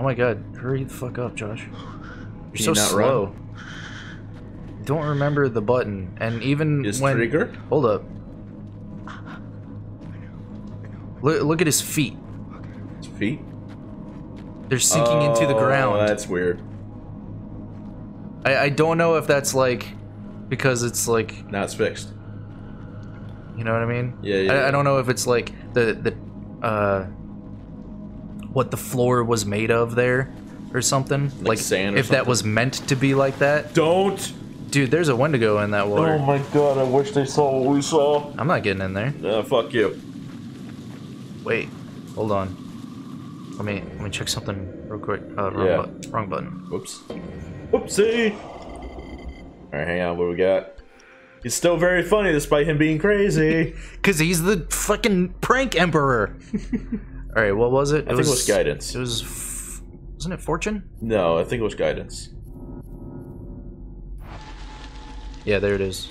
Oh my god, hurry the fuck up, Josh. You're Can so you not slow. Don't remember the button, and even Is when trigger? hold up. Look, look at his feet. His feet? They're sinking into the Oh, ground. That's weird. I, I don't know if that's like because it's like Now it's fixed. you know what I mean. Yeah, yeah, I, yeah. I don't know if it's like the the uh what the floor was made of there or something like, sand or if that was meant to be like that. Don't! Dude, there's a Wendigo in that water. Oh my god, I wish they saw what we saw. I'm not getting in there. Uh, fuck you. Wait, hold on. Let me let me check something real quick. Uh, wrong, Yeah. bu- wrong button. Whoops. Whoopsie! Alright, hang on, what do we got? He's still very funny despite him being crazy. Cause he's the fucking prank emperor. All right, what was it? I think it was guidance. It was, wasn't it fortune? No, I think it was guidance. Yeah, there it is.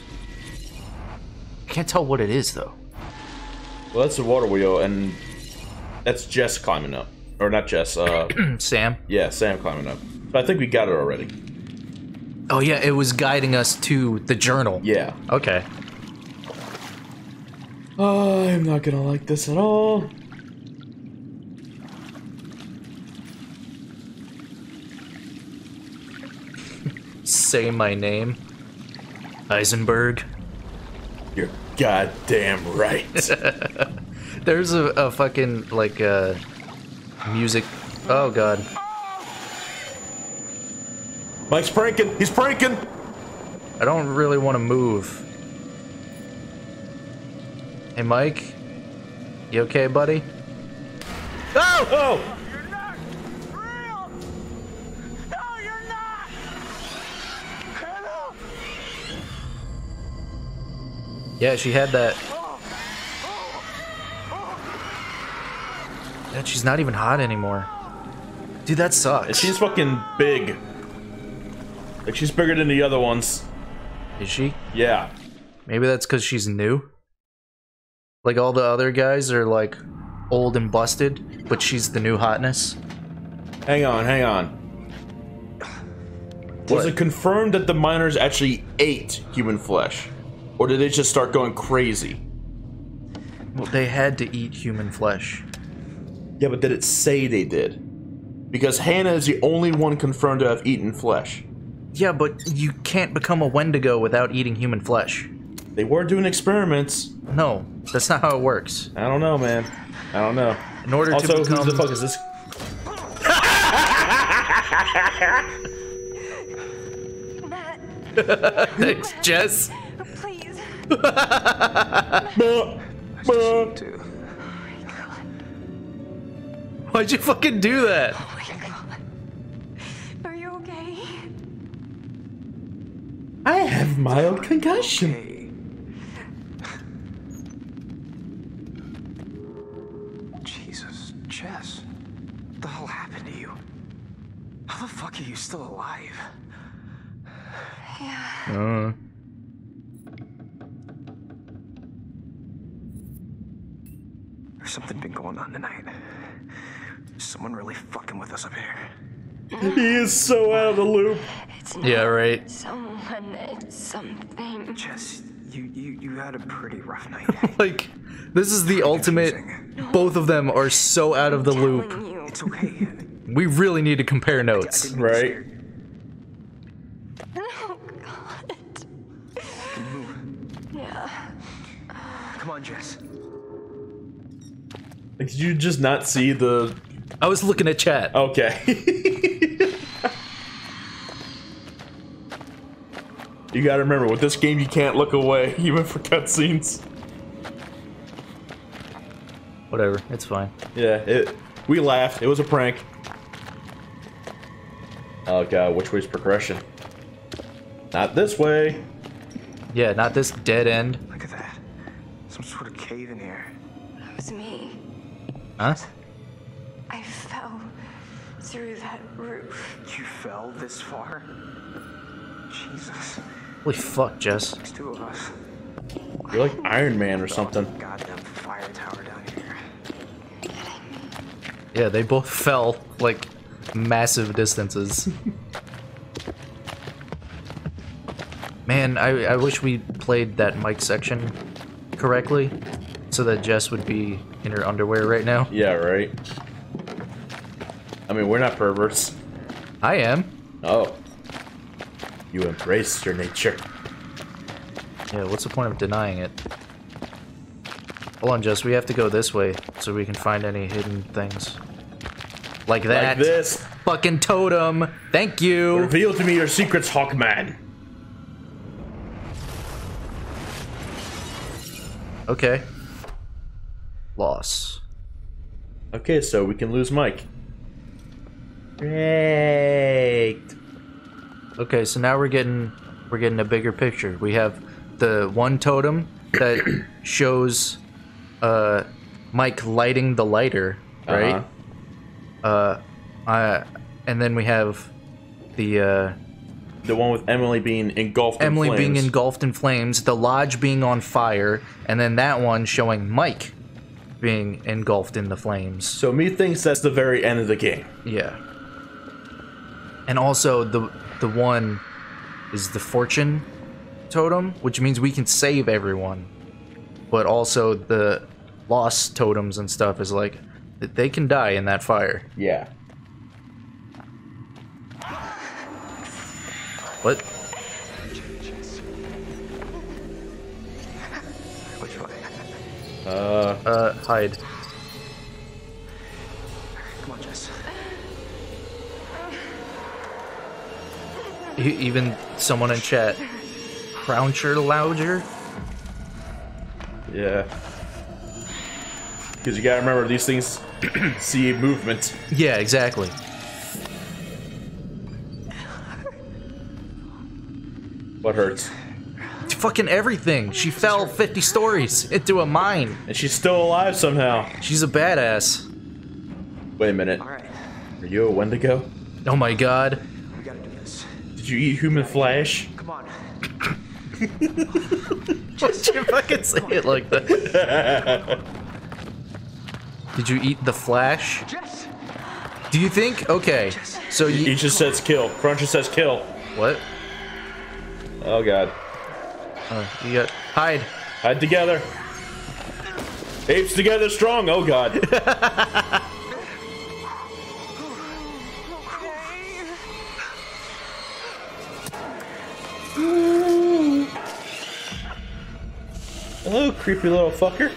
I can't tell what it is though. Well, that's the water wheel, and that's Jess climbing up. Or not Jess, uh, Sam. yeah, Sam climbing up. But I think we got it already. Oh yeah, it was guiding us to the journal. Yeah. Okay. I'm not gonna like this at all. Say my name. Heisenberg. You're goddamn right. There's a, a fucking like uh music. Oh god. Mike's pranking. He's pranking. I don't really want to move. Hey Mike. You okay, buddy? Oh! Oh! Yeah, she had that. Yeah, she's not even hot anymore. Dude, that sucks. She's fucking big. Like, she's bigger than the other ones. Is she? Yeah. Maybe that's because she's new. Like all the other guys are like old and busted, but she's the new hotness. Hang on, hang on. Was it confirmed that the miners actually ate human flesh? Or did they just start going crazy? Well, they had to eat human flesh. Yeah, but did it say they did? Because Hannah is the only one confirmed to have eaten flesh. Yeah, but you can't become a Wendigo without eating human flesh. They were doing experiments. No, that's not how it works. I don't know, man. I don't know. In order Also, to become who the fuck is this? Matt, Thanks, Jess. Please. Why'd you fucking do that? Oh my god. Are you okay? I have mild concussion. Hey. Jesus, Jess. What the hell happened to you? How the fuck are you still alive? Uh, There's something been going on tonight. Someone really fucking with us up here. He is so out of the loop. It's yeah, right. someone, it's something. Jess, you you you had a pretty rough night. Like, this is the ultimate. Both of them are so out of the Telling loop. you. It's okay. We really need to compare notes. didn't mean to Right. Oh god. Yeah. Come on, Jess. Like, did you just not see the? I was looking at chat. Okay. you gotta remember, with this game, you can't look away, even for cutscenes. Whatever, it's fine. Yeah, it. We laughed. It was a prank. Oh god, which way's progression? Not this way. Yeah, not this dead end. Look at that. Some sort of cave in here. That was me. Huh? I fell through that roof. You fell this far? Jesus. Holy fuck, Jess. There's two of us. You're like Iron Man or something. Goddamn fire tower down here. Yeah, they both fell, like, massive distances. Man, I, I wish we played that Mike section correctly so that Jess would be in her underwear right now. Yeah, right. I mean, we're not perverts. I am. Oh. You embrace your nature. Yeah, what's the point of denying it? Hold on, Jess, we have to go this way so we can find any hidden things. Like that. Like this. Fucking totem. Thank you. Reveal to me your secrets, Hawkman. Okay. Loss. Okay, so we can lose Mike. Great. Okay, so now we're getting we're getting a bigger picture. We have the one totem that shows uh Mike lighting the lighter, right? Uh-huh. Uh, uh and then we have the uh The one with Emily being engulfed Emily in being engulfed in flames, the lodge being on fire, and then that one showing Mike being engulfed in the flames. So me thinks that's the very end of the game. Yeah. And also the the one is the fortune totem, which means we can save everyone. But also the lost totems and stuff is like they can die in that fire. Yeah. What? Uh, Uh hide. Come on, Jess. Even someone in chat Croucher louder? yeah. Because you gotta remember, these things see movement. Yeah, exactly. What hurts? Fucking everything. She fell 50 stories into a mine. And she's still alive somehow. She's a badass. Wait a minute. All right, Are you a Wendigo? Oh my god. we gotta do this. Did you eat human flesh? Come on. Why'd you fucking say it like that? Did you eat the flash? Jess! Do you think? Okay. So you. He you. just says kill. Cruncher says kill. What? Oh god. You got. Hide. Hide together. Apes together strong. Oh god. Hello, oh, creepy little fucker.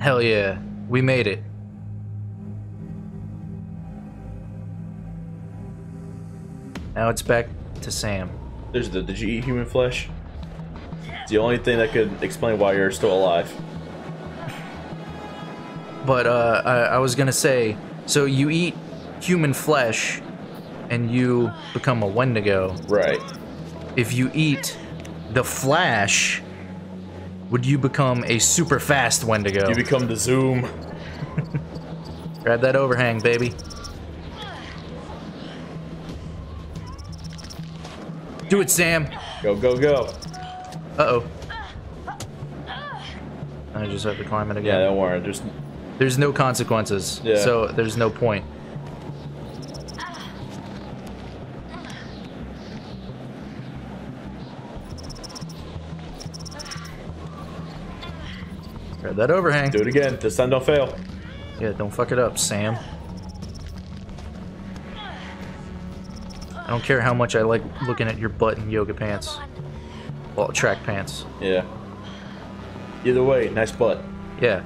Hell yeah. We made it. Now it's back to Sam. There's the. Did you eat human flesh? It's the only thing that could explain why you're still alive. But uh, I, I was gonna say, so you eat human flesh, and you become a Wendigo. Right. If you eat the Flash, would you become a super fast Wendigo? You become the Zoom. Grab that overhang, baby. Do it, Sam. Go, go, go. Uh oh. I just have to climb it again. Yeah, don't worry. Just There's no consequences, Yeah. so there's no point. Grab that overhang. do it again. This time don't fail. Yeah, don't fuck it up, Sam. Don't care how much I like looking at your butt in yoga pants. Well, track pants. Yeah. Either way, nice butt. Yeah.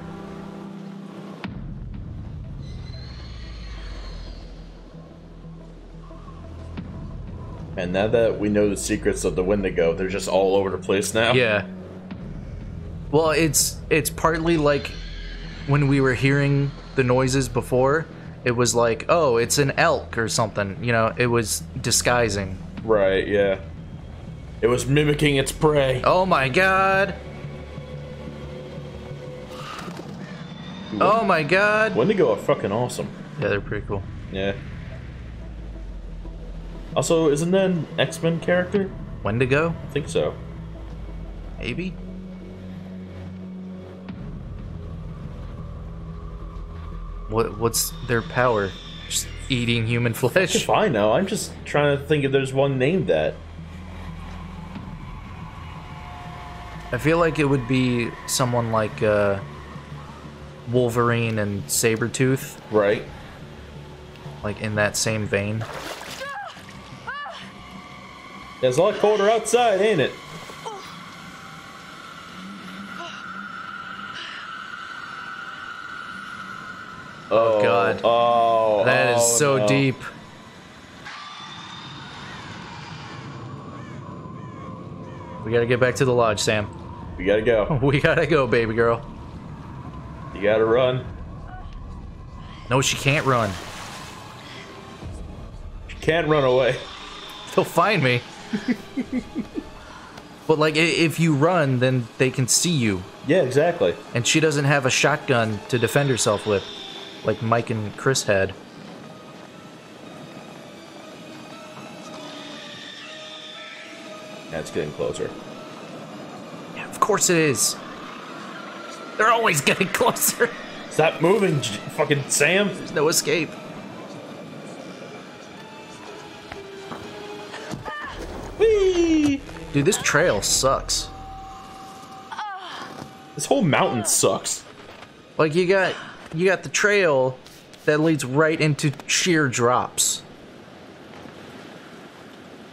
And now that we know the secrets of the Wendigo, they're just all over the place now. Yeah. Well, it's it's partly like when we were hearing the noises before, it was like, oh, it's an elk or something. You know, it was disguising. Right, yeah. It was mimicking its prey. Oh my god. Oh my god. Wendigo are fucking awesome. Yeah, they're pretty cool. Yeah. Also, isn't that an X-Men character? Wendigo? I think so. Maybe? What what's their power? Just eating human flesh. If I know, I'm just trying to think if there's one named that. I feel like it would be someone like uh, Wolverine and Sabretooth, Right. like in that same vein. It's a lot colder outside, ain't it? Oh, oh, God. Oh, That is oh, so no. deep. We gotta get back to the lodge, Sam. We gotta go. We gotta go, baby girl. You gotta run. No, she can't run. She can't run away. They'll find me. but like, if you run, then they can see you, Yeah, exactly. and she doesn't have a shotgun to defend herself with, like Mike and Chris had. That's getting closer. Yeah, of course it is. They're always getting closer. Stop moving, fucking Sam. There's no escape. Whee! Dude, this trail sucks. This whole mountain sucks. Like you got you got the trail that leads right into sheer drops.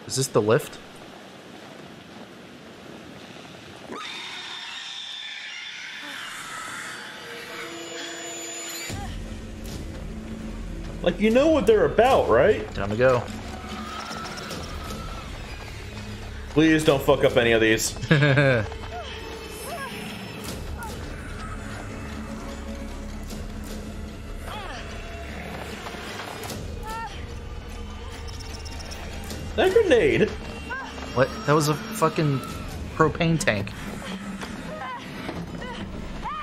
Is this the lift? Like, you know what they're about, right? Time to go. Please don't fuck up any of these. grenade. What? That was a fucking propane tank.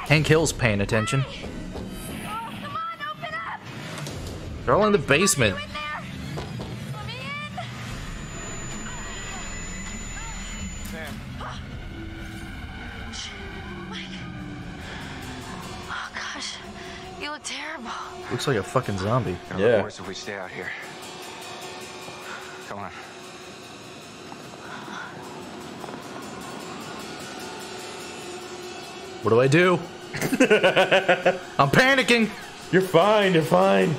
Hank Hill's paying attention. They're all in the basement. Oh gosh, you look terrible. Looks like a fucking zombie. Yeah. worse if we stay out here. Come on. What do I do? I'm panicking. You're fine, you're fine.